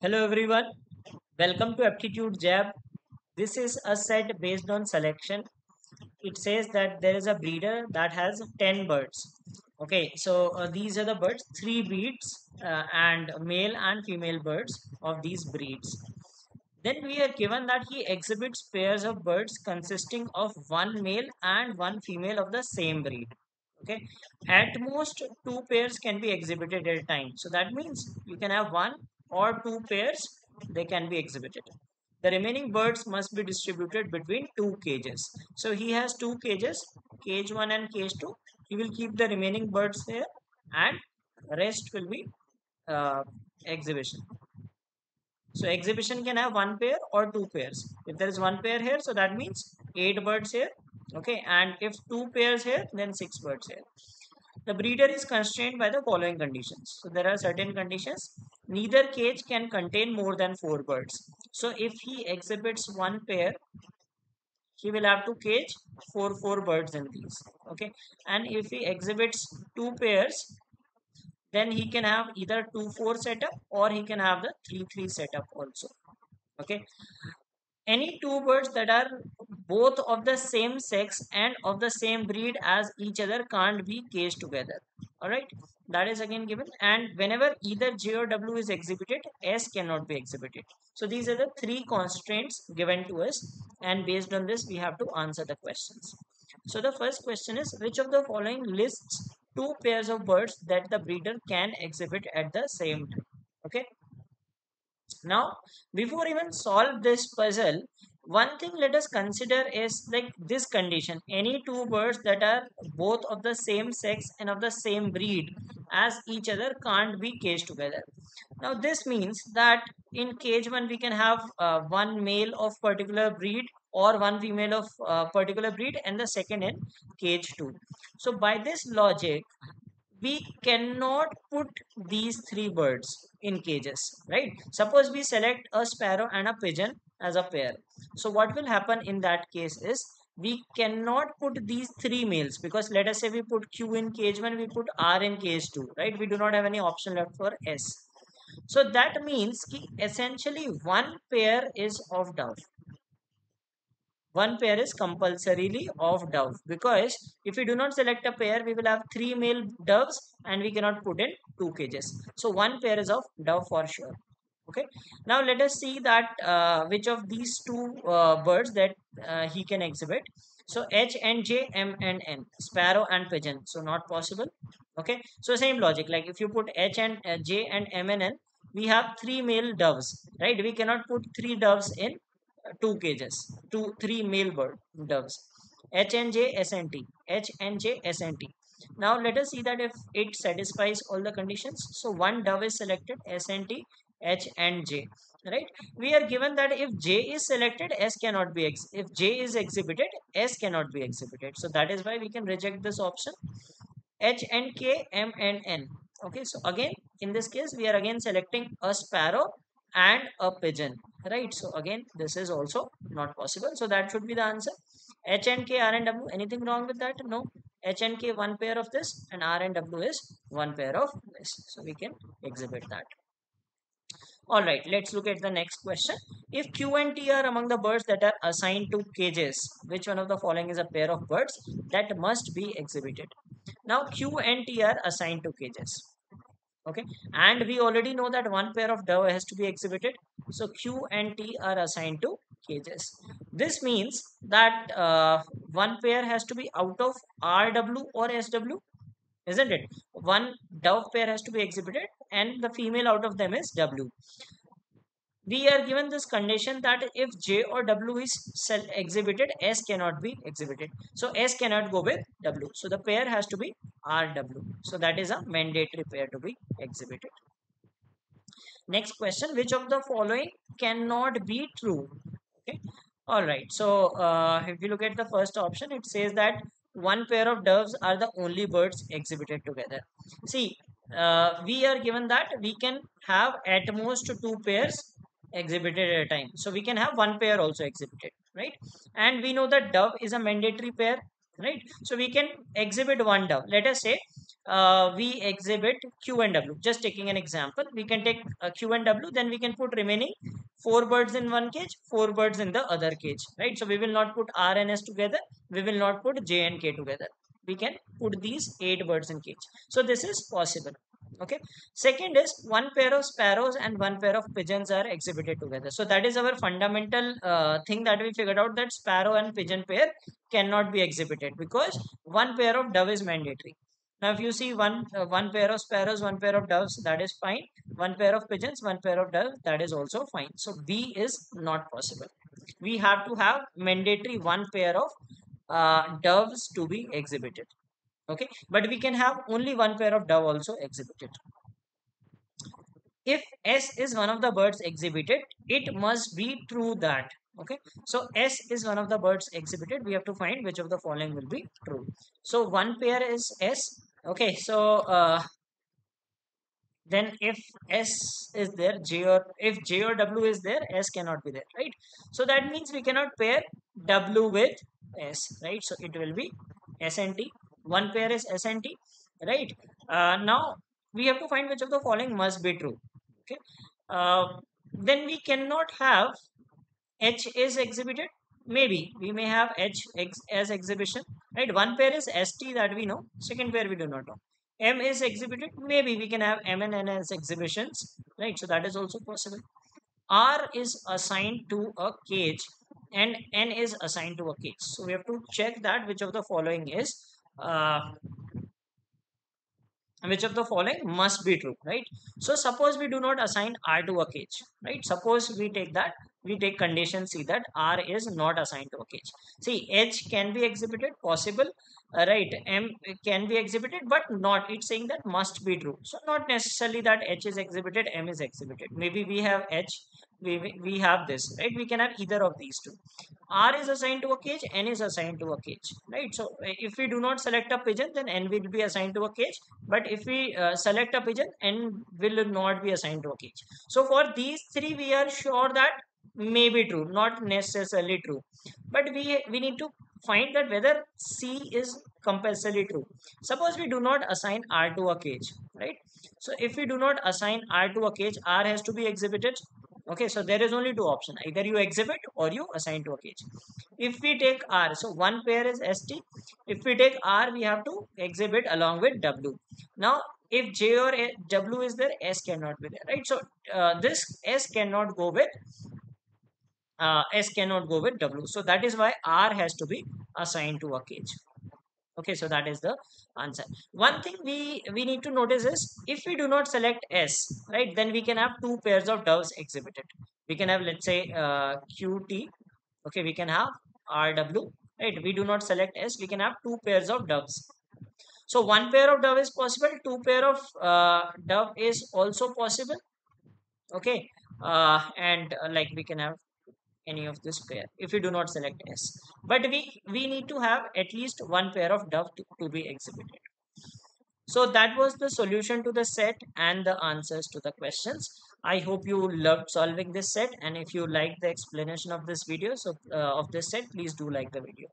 Hello everyone, welcome to Aptitude Jab. This is a set based on selection. It says that there is a breeder that has 10 birds. Okay, so uh, these are the birds, three breeds uh, and male and female birds of these breeds. Then we are given that he exhibits pairs of birds consisting of one male and one female of the same breed. Okay, at most two pairs can be exhibited at a time. So that means you can have one or two pairs, they can be exhibited. The remaining birds must be distributed between two cages. So he has two cages, cage 1 and cage 2. He will keep the remaining birds here and rest will be uh, exhibition. So exhibition can have one pair or two pairs. If there is one pair here, so that means eight birds here. Okay, and if two pairs here, then six birds here. The breeder is constrained by the following conditions. So there are certain conditions. Neither cage can contain more than four birds. So if he exhibits one pair, he will have to cage four four birds in these. Okay, and if he exhibits two pairs, then he can have either 2 4 setup or he can have the 3 3 setup also okay any two birds that are both of the same sex and of the same breed as each other can't be caged together all right that is again given. And whenever either j or w is exhibited s cannot be exhibited. So these are the three constraints given to us. And based on this we have to answer the questions. So the first question is which of the following lists two pairs of birds that the breeder can exhibit at the same time? Okay. Now before even solve this puzzle one thing let us consider is like this condition. Any two birds that are both of the same sex and of the same breed as each other can't be caged together. Now this means that in cage one we can have uh, one male of particular breed or one female of uh, particular breed and the second in cage 2 so by this logic we cannot put these three birds in cages right? Suppose we select a sparrow and a pigeon as a pair. So what will happen in that case is we cannot put these three males because let us say we put q in cage 1 we put r in cage 2 right? We do not have any option left for s. So that means ki essentially one pair is of dove one pair is compulsorily of dove because if we do not select a pair we will have three male doves and we cannot put in two cages. So one pair is of dove for sure okay now let us see that uh, which of these two uh, birds that uh, he can exhibit so h and j m and n sparrow and pigeon so not possible okay so same logic like if you put h and uh, j and m and n we have three male doves right we cannot put three doves in two cages, two three male bird doves. H and J S and T. H and J S and T. Now let us see that if it satisfies all the conditions. So one dove is selected S and T, H and J. Right? We are given that if J is selected, S cannot be if J is exhibited, S cannot be exhibited. So that is why we can reject this option. H and K, M and N. Okay, so again in this case we are again selecting a sparrow and a pigeon right so again this is also not possible so that should be the answer h and k r and w anything wrong with that no h and k one pair of this and r and w is one pair of this so we can exhibit that all right let's look at the next question. If q and t are among the birds that are assigned to cages which one of the following is a pair of birds that must be exhibited? Now q and t are assigned to cages. Okay and we already know that one pair of dove has to be exhibited. So q and t are assigned to cages. This means that uh, one pair has to be out of rw or sw isn't it? One dove pair has to be exhibited and the female out of them is w we are given this condition that if J or W is exhibited, S cannot be exhibited. So S cannot go with W. So the pair has to be RW. So that is a mandatory pair to be exhibited. Next question, which of the following cannot be true? Okay. All right. So uh, if you look at the first option, it says that one pair of doves are the only birds exhibited together. See, uh, we are given that we can have at most two pairs exhibited at a time so we can have one pair also exhibited right and we know that dove is a mandatory pair right so we can exhibit one dove let us say uh, we exhibit Q and W. Just taking an example, we can take uh, Q and W, then we can put remaining four birds in one cage, four birds in the other cage, right? So we will not put R and S together. We will not put J and K together. We can put these eight birds in cage. So this is possible. Okay. Second is one pair of sparrows and one pair of pigeons are exhibited together. So that is our fundamental uh, thing that we figured out that sparrow and pigeon pair cannot be exhibited because one pair of dove is mandatory. Now, if you see one uh, one pair of sparrows, one pair of doves, that is fine. One pair of pigeons, one pair of doves, that is also fine. So B is not possible. We have to have mandatory one pair of uh, doves to be exhibited. Okay, but we can have only one pair of dove also exhibited. If S is one of the birds exhibited, it must be true that okay? So s is one of the birds exhibited. We have to find which of the following will be true. So one pair is s. Okay? So uh, then if s is there j or if j or w is there s cannot be there right? So that means we cannot pair w with s right? So it will be s and t. One pair is s and t right? Uh, now we have to find which of the following must be true okay? Uh, then we cannot have h is exhibited. Maybe we may have h as exhibition right? One pair is st that we know second pair we do not know m is exhibited. Maybe we can have m and n as exhibitions right? So that is also possible. R is assigned to a cage and n is assigned to a cage. So we have to check that which of the following is uh, which of the following must be true right? So suppose we do not assign r to a cage right? Suppose we take that we take condition C that R is not assigned to a cage. See, H can be exhibited, possible, uh, right? M can be exhibited, but not. It's saying that must be true. So not necessarily that H is exhibited, M is exhibited. Maybe we have H, we, we have this, right? We can have either of these two. R is assigned to a cage, N is assigned to a cage, right? So if we do not select a pigeon, then N will be assigned to a cage. But if we uh, select a pigeon, N will not be assigned to a cage. So for these three, we are sure that may be true not necessarily true. But we we need to find that whether c is compulsorily true. Suppose we do not assign r to a cage right? So if we do not assign r to a cage r has to be exhibited. Okay so there is only two options either you exhibit or you assign to a cage. If we take r so one pair is st if we take r we have to exhibit along with w. Now if j or w is there s cannot be there right? So uh, this s cannot go with uh, S cannot go with W. So that is why R has to be assigned to a cage. Okay, so that is the answer. One thing we, we need to notice is if we do not select S, right, then we can have two pairs of doves exhibited. We can have, let's say, uh, QT. Okay, we can have RW, right? We do not select S, we can have two pairs of doves. So one pair of dove is possible, two pair of uh, dove is also possible. Okay, uh, and uh, like we can have any of this pair if we do not select S. But we, we need to have at least one pair of dove to, to be exhibited. So that was the solution to the set and the answers to the questions. I hope you loved solving this set and if you like the explanation of this video, so uh, of this set, please do like the video.